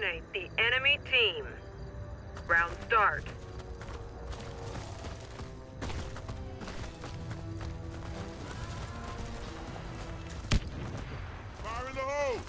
Eliminate the enemy team. Round start. Fire in the hole!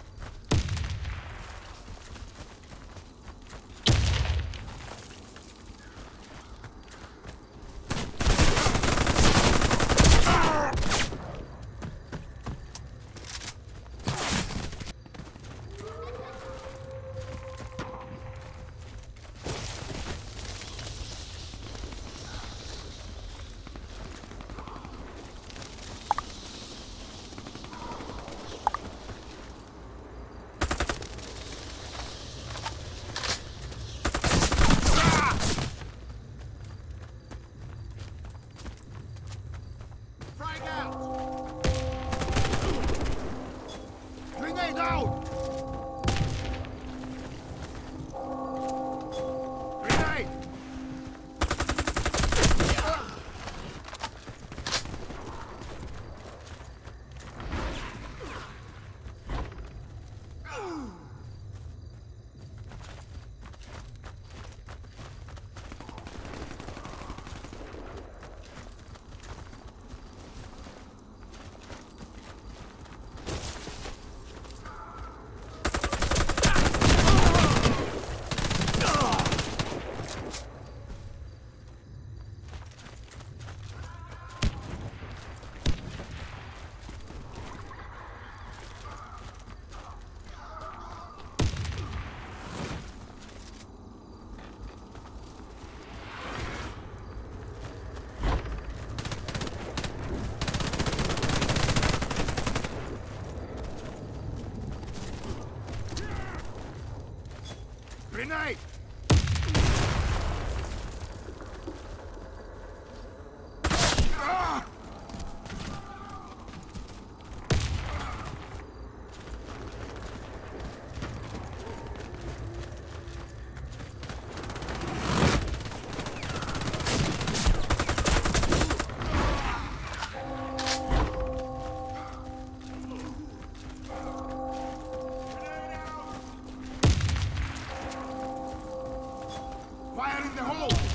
Grenade! Ah! Fire in the hole!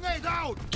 Grenade out!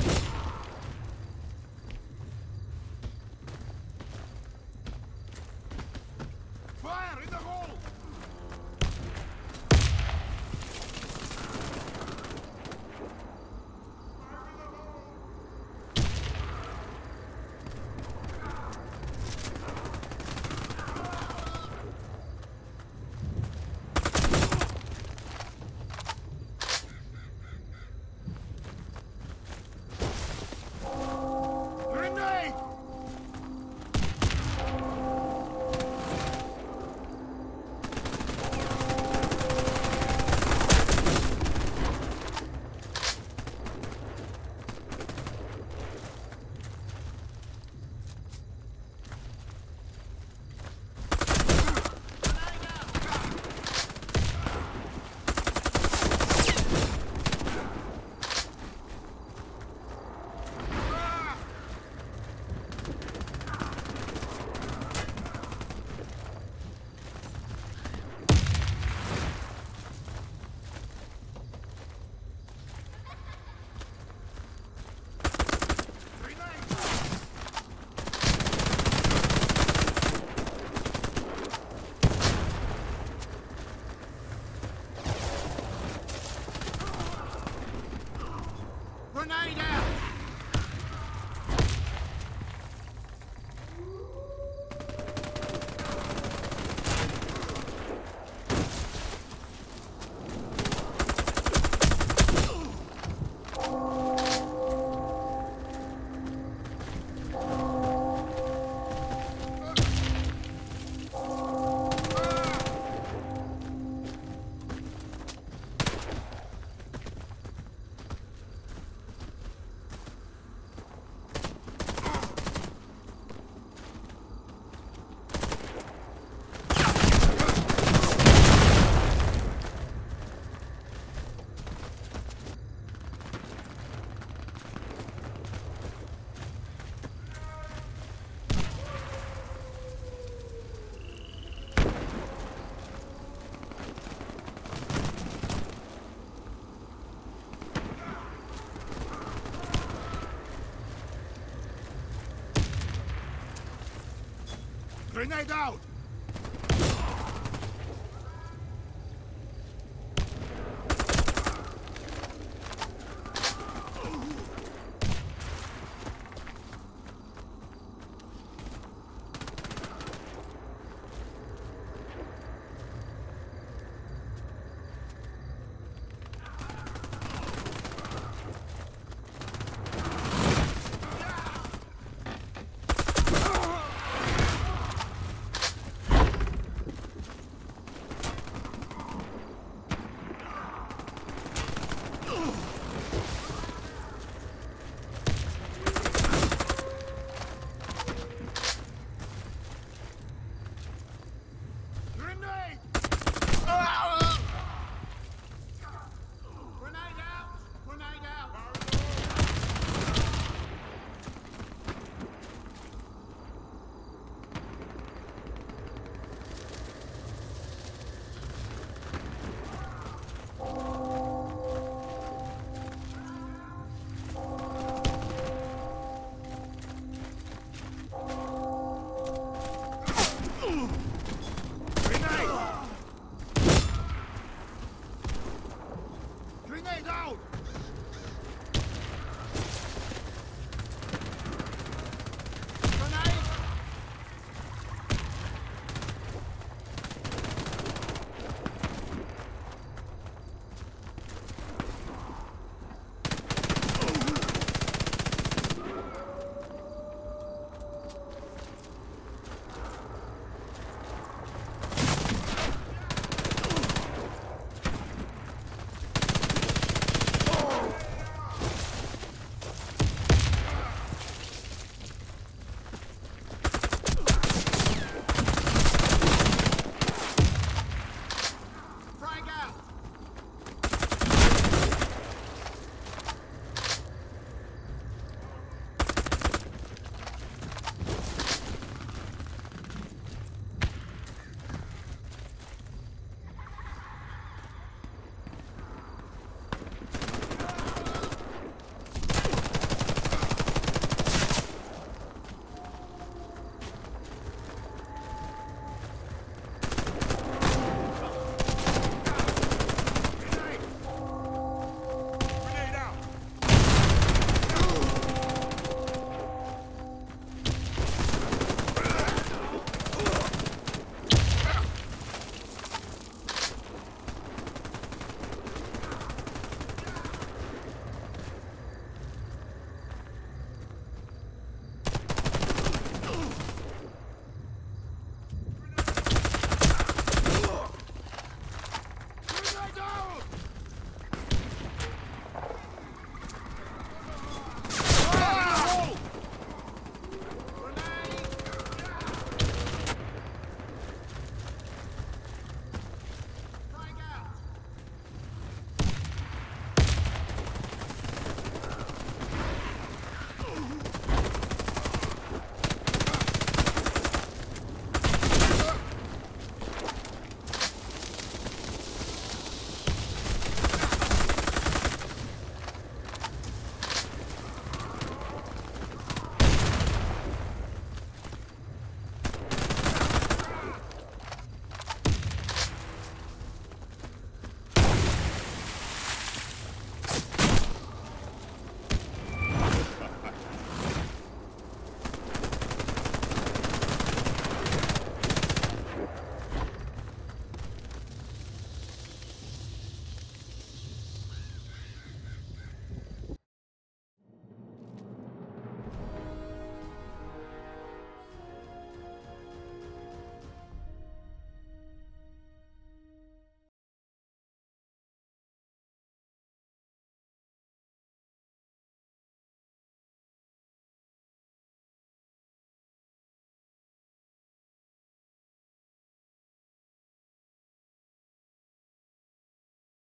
Grenade out! Ugh!